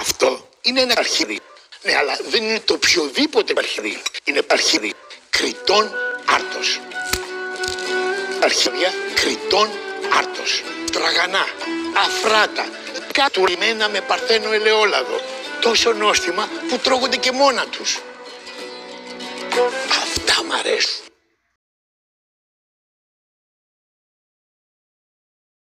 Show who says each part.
Speaker 1: Αυτό είναι ένα αρχίδι. Ναι, αλλά δεν είναι το οποιοδήποτε αρχίδι. Είναι αρχίδι κριτών άρτος. Αρχίδια κριτών άρτος. Τραγανά, αφράτα, κατουρημένα με παρθένο ελαιόλαδο. Τόσο νόστιμα που τρώγονται και μόνα τους. Αυτά μ' αρέσουν.